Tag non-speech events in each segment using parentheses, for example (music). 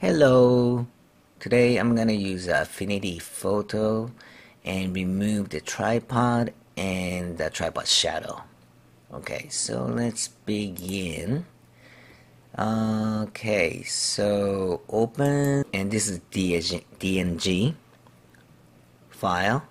Hello! Today I'm gonna use Affinity Photo and remove the tripod and the tripod shadow. Okay, so let's begin. Okay, so open and this is DNG file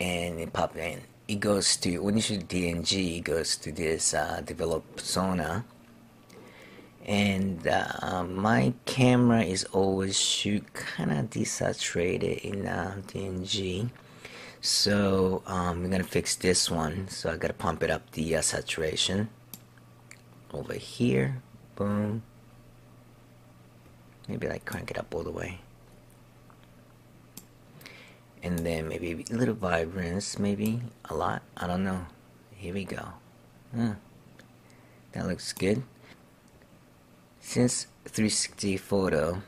and it pop in. It goes to when you shoot DNG, it goes to this uh, develop persona and uh, my camera is always shoot kind of desaturated in uh, DNG so um, we're gonna fix this one. So I gotta pump it up the uh, saturation. Over here boom. Maybe like crank it up all the way. And then maybe a little vibrance maybe a lot. I don't know. Here we go. Huh. that looks good since 360 photo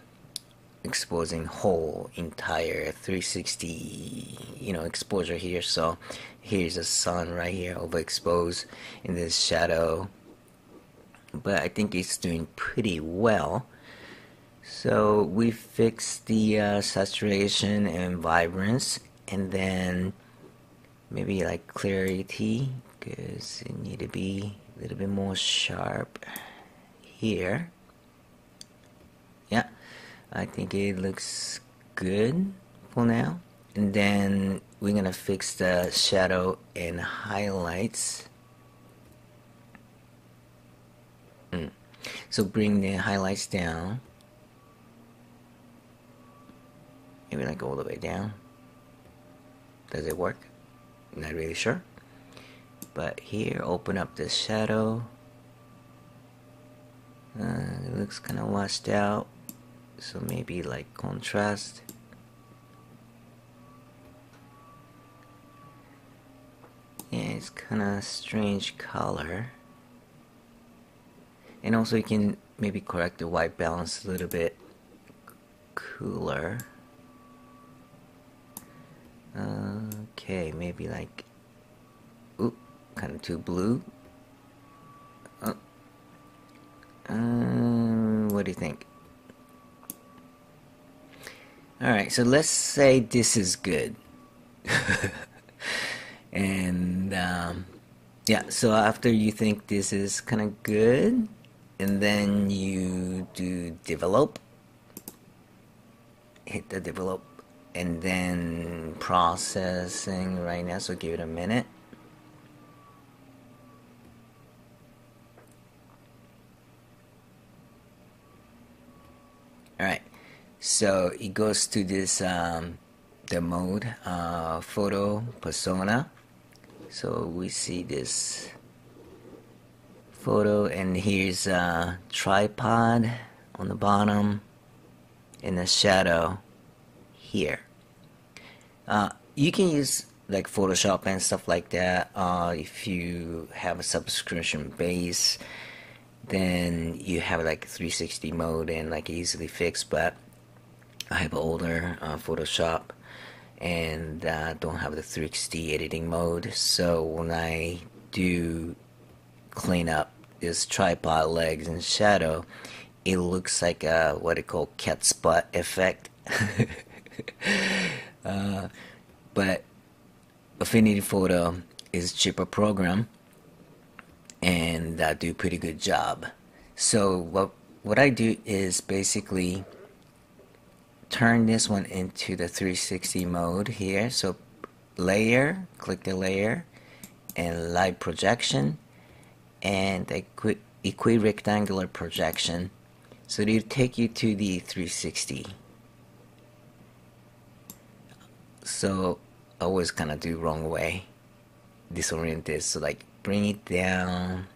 exposing whole entire 360 you know exposure here. So here's the sun right here overexposed in this shadow. But I think it's doing pretty well. So we fixed the uh, saturation and vibrance and then maybe like clarity because it need to be a little bit more sharp here yeah I think it looks good for now. And then we're gonna fix the shadow and highlights. Mm. so bring the highlights down. Maybe like all the way down. Does it work? Not really sure. But here open up the shadow. Uh, it looks kind of washed out so maybe like contrast. Yeah it's kind of strange color. And also you can maybe correct the white balance a little bit cooler. Okay maybe like oop kind of too blue. Oh. uh, what do you think Alright, so let's say this is good. (laughs) and um, yeah, so after you think this is kind of good, and then you do develop, hit the develop, and then processing right now, so give it a minute. Alright. So it goes to this um, the mode uh, photo persona. So we see this photo, and here's a tripod on the bottom, and a shadow here. Uh, you can use like Photoshop and stuff like that. Uh, if you have a subscription base, then you have like 360 mode and like easily fix. But I have older uh, Photoshop and uh, don't have the 360 editing mode. So when I do clean up this tripod legs and shadow it looks like a, what I call cat spot effect. (laughs) Uh, but Affinity Photo is cheaper program and I do pretty good job. So what what I do is basically turn this one into the 360 mode here. So layer click the layer and live projection and equi equirectangular projection. So it'll take you to the 360 so I always kind of do wrong way disoriented so like bring it down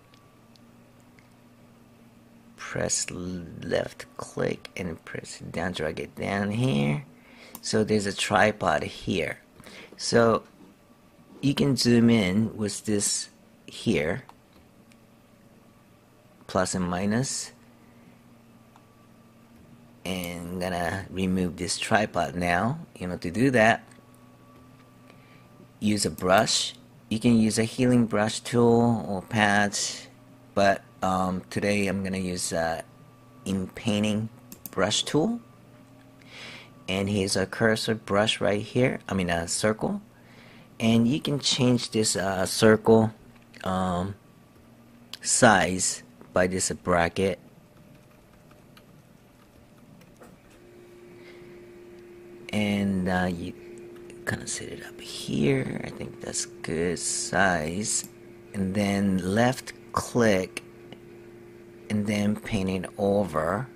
press left click and press down drag it down here. So there's a tripod here. So you can zoom in with this here plus and minus and I'm gonna remove this tripod now. You know to do that use a brush. You can use a healing brush tool or pads but um, today I'm gonna use uh, in painting brush tool. And here's a cursor brush right here I mean a circle. And you can change this uh, circle um, size by this bracket. And uh, you kind of set it up here. I think that's good size. And then left click and then paint it over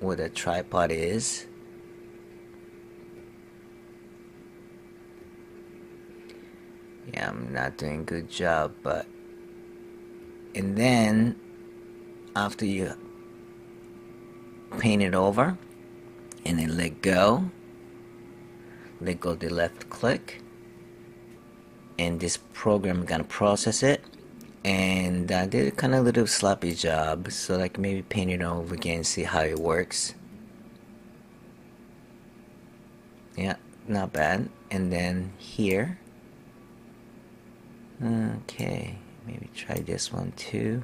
where the tripod is. Yeah I'm not doing a good job but and then after you paint it over and then let go let go the left click and this program gonna process it and I did kind of a little sloppy job so like maybe paint it over again see how it works. Yeah not bad. And then here. Okay maybe try this one too.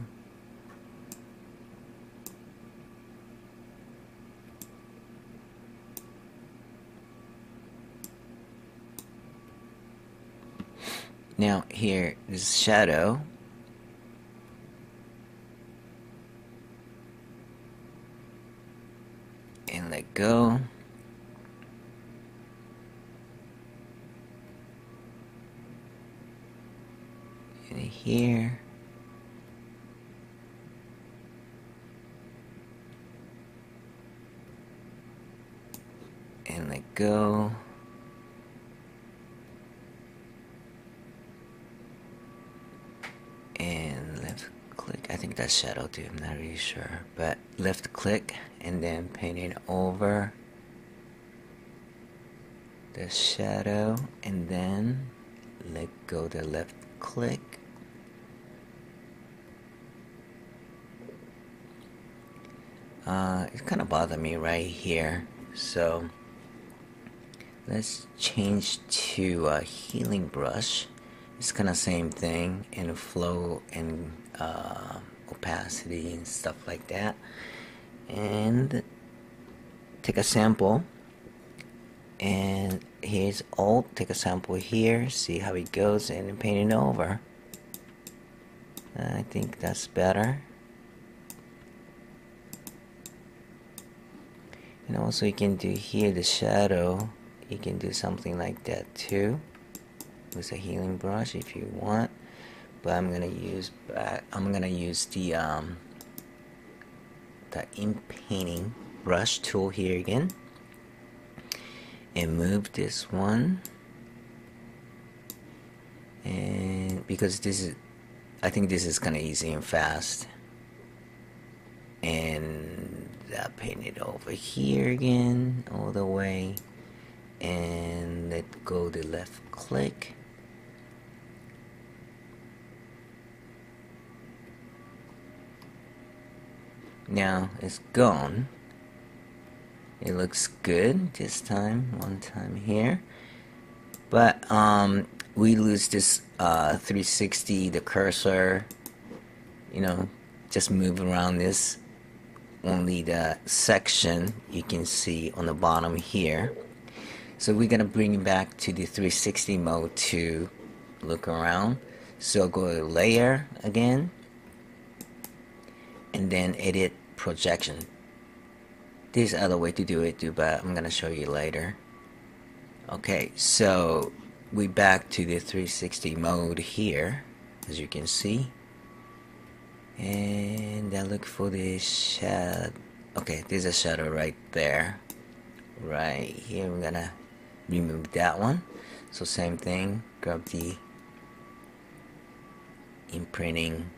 Now here is shadow. And let go. And here. And let go. and left that's shadow too I'm not really sure? But left click and then painting over the shadow and then let go the left click. Uh, it kind of bothered me right here. So let's change to a healing brush. It's kind of same thing in flow and uh, opacity and stuff like that. And take a sample. And here's alt take a sample here see how it goes and paint it over. I think that's better. And also you can do here the shadow you can do something like that too with a healing brush if you want but I'm gonna use I'm gonna use the um, the in painting brush tool here again. And move this one. And because this is I think this is kind of easy and fast. And I paint it over here again all the way. And let go the left click now it's gone. It looks good this time one time here. But um, we lose this uh, 360 the cursor you know just move around this. Only the section you can see on the bottom here. So we're gonna bring it back to the 360 mode to look around. So go to layer again. And then edit projection. There's other way to do it too, but I'm gonna show you later. Okay, so we back to the 360 mode here, as you can see. And I look for the shadow. Okay, there's a shadow right there. Right here, we're gonna remove that one. So same thing, grab the inpainting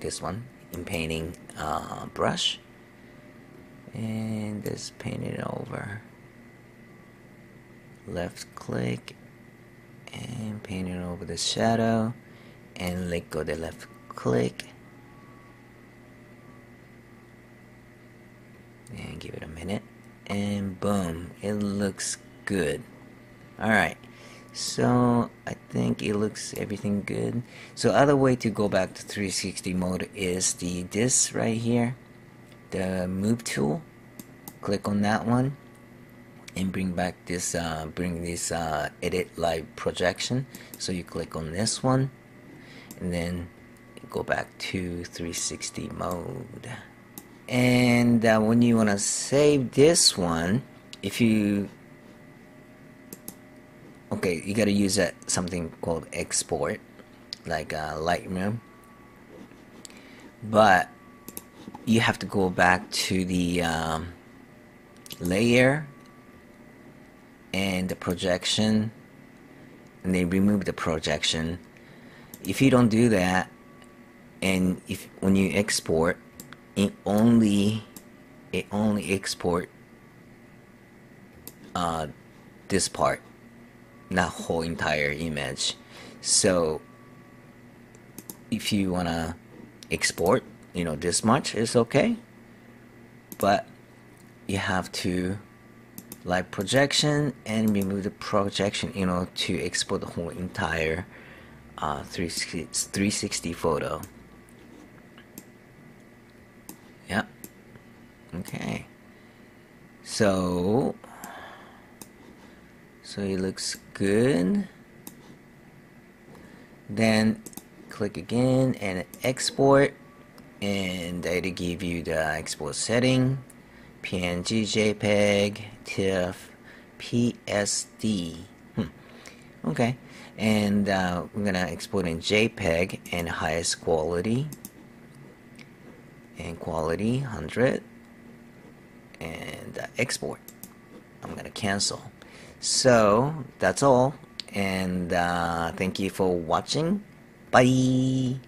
this one in painting uh, brush. And just paint it over. Left click and paint it over the shadow and let go the left click. And give it a minute and boom it looks good. Alright so I think it looks everything good. So other way to go back to 360 mode is the this right here. The move tool. Click on that one. And bring back this uh, bring this uh, edit live projection. So you click on this one. And then go back to 360 mode. And uh, when you want to save this one if you okay you got to use that something called export like uh, Lightroom. But you have to go back to the um, layer and the projection and they remove the projection. If you don't do that and if when you export it only it only export uh, this part not whole entire image. So if you wanna export you know this much is okay. But you have to live projection and remove the projection you know to export the whole entire uh, 360 photo. Yeah okay. So so it looks good then click again and export and it'll give you the export setting PNG, JPEG, TIFF, PSD. Hmm. Okay, and uh, we're gonna export in JPEG and highest quality and quality 100 and uh, export. I'm gonna cancel. So that's all, and uh, thank you for watching. Bye.